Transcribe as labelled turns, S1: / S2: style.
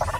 S1: you